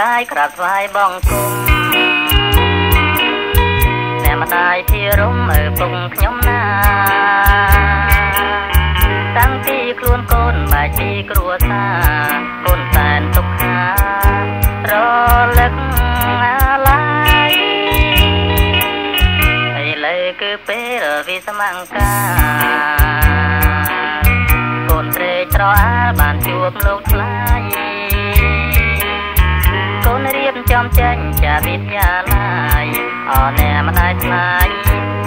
កាយក្រាបថ្វាយបង្គំអ្នកម្ដាយទីរំឪពុកខ្ញុំណាតាំងពីខ្លួនកូនបែកពីគ្រួសារកូនតែនទុក្ខារលឹកអាឡ័យឥឡូវគឺពេលវិសមង្ការកូនត្រេកត្រអាលបានជួបលោកថ្លៃ ចំចេញចាវិទ្យាល័យអរអ្នកម្ដាយថ្លៃ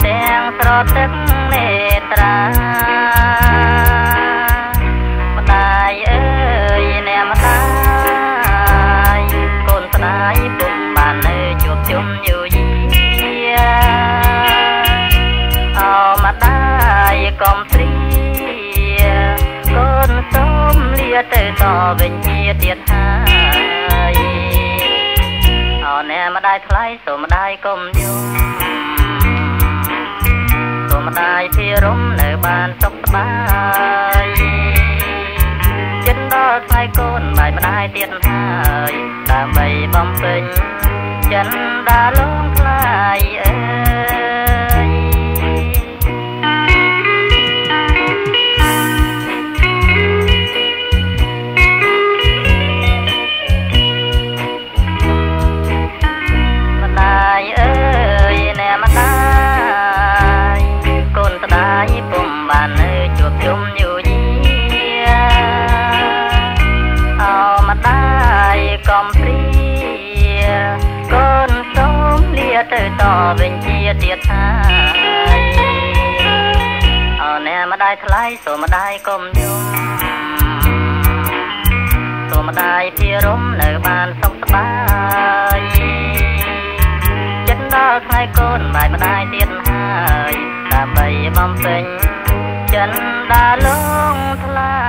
ទាំងស្រទឹកនេត្រាម្ដាយអើយអ្នកម្ដាយកូនស្ដាយពុំបាននៅជួបជុំយូរយាអោម្ដាយកុំព្រីទៅតវិញជាទៀត យថ្លៃសូមម្ដាយកុំយំសូមម្ដាយពីរំនៅបានសុខសប្បាយចិត្តដល់ថ្ងៃកូនបាយម្ដាយទៀតហើយដើម្បីបំពេញចិនដាល កំព្រាកូនសូមលាទៅតវិញជាទៀតហើយអរអ្នកម្ដាយថ្លៃសូមម្ដាយកុំយំសូមម្ដាយពីរំនៅបានសុខសប្បាយចិត្តដល់ថ្ងៃកូនបាយម្ដាយទៀតហើយដើម្បីបំពេញចិ នដាលងថ្លៃ